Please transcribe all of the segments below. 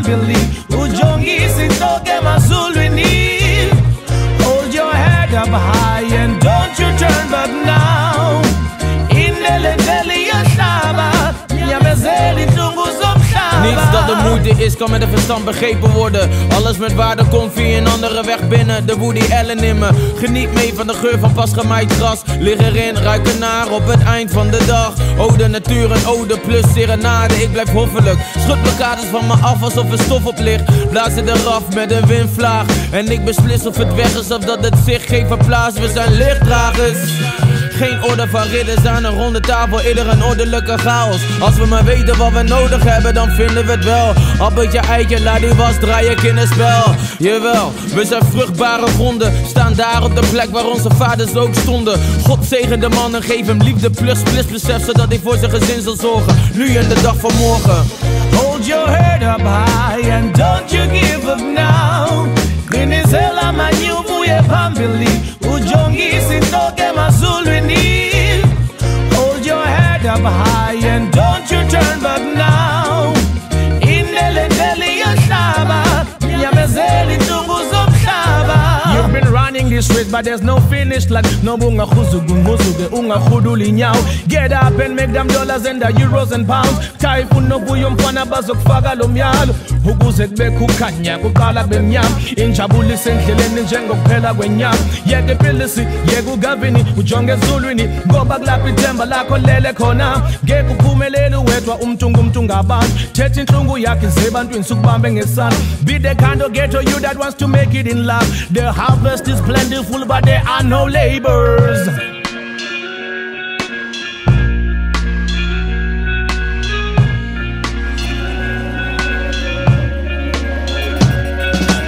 and believe. Ujongi sintoke mazulwini. Hold your head up high and is, kan met een verstand begrepen worden. Alles met waarde komt via een andere weg binnen. De Woody Allen in me. Geniet mee van de geur van pas gemaaid gras. Lig erin, ruik ernaar op het eind van de dag. Ode natuur en ode plus serenade. Ik blijf hoffelijk. Schud blokkades van me af alsof er stof op ligt. Blaas het eraf met een windvlaag. En ik beslis of het weg is of dat het zich geeft verplaatst. We zijn lichtdragers. Geen orde van ridders aan een ronde tafel, ieder een ordelijke chaos. Als we maar weten wat we nodig hebben, dan vinden we het wel. Appeltje, eitje, laat die was, draai ik in een spel. Jawel, we zijn vruchtbare gronden. Staan daar op de plek waar onze vaders ook stonden. God zegen de man en geef hem liefde plus plus besef, zodat hij voor zijn gezin zal zorgen. Nu en de dag van morgen. Hold your head up high and don't you give up now. Kwinizela manyuvu yephambili ujongise जब हार but there's no finish line. Noma ungahuzuka unguzuke ungahudula inyawo. Get up and make them dollars and the euros and pounds. Typhoon nobuya umfana bazokufaka lo myalo. Ukuze kube kukhanya kuqala bemnyama. Injabuliso endleleni njengokuphela kwenyama. Yeke pilisi, yeke ugavini, ujonge ezulwini. Ngoba kulapha ithemba lakho lele khona. Ngeke uphumelele uwedwa umuntu ngumuntu ngabantu. Thetha inhlungu yakhe zebantwini sukubambe ngesandla. Be the kind of ghetto you that wants to make it in life. The harvest is plentiful but there are no labors laborers.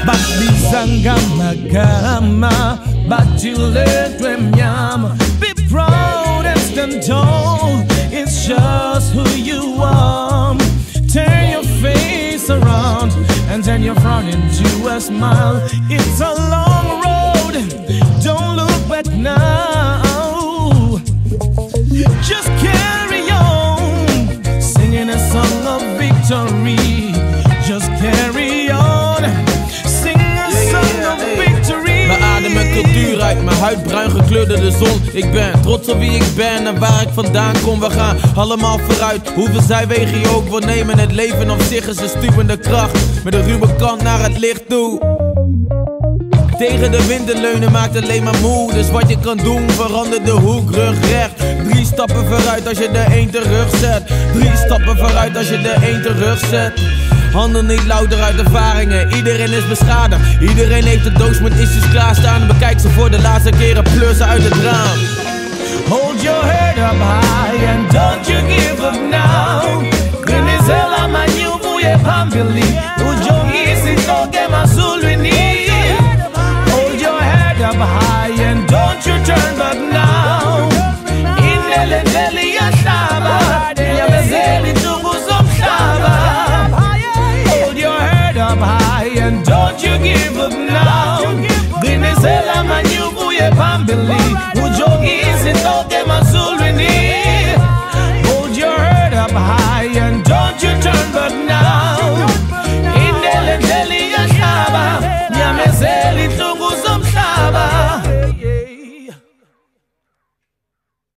babizanga magama bajiletwe mnyama be proud and stand tall just who you are. Turn your face around and turn your frown into a smile. It's a long road. Don't look back now. Just carry on singing a song of victory huid bruin gekleurde de zon. Ik ben trots op wie ik ben en waar ik vandaan kom. We gaan allemaal vooruit, hoeveel zijwegen je ook wil nemen. Het leven op zich is een stuwende kracht, met een ruwe kant naar het licht toe. Tegen de winden leunen maakt alleen maar moe. Dus wat je kan doen, verander de hoek, rug recht. Drie stappen vooruit als je de één terug zet. Drie stappen vooruit als je de één terug zet. Handen niet louter uit ervaringen, iedereen is beschadigd. Iedereen heeft een doos met issues klaarstaan. Bekijk ze voor de laatste keren, pleur ze uit het raam. Hold your head up high and don't you give up now. Kwinizela manyuvu yephambili ujongise intoke emazulwini. Hold your head up high and don't you turn back don't you give up now. Kwinizela manyuvu yephambili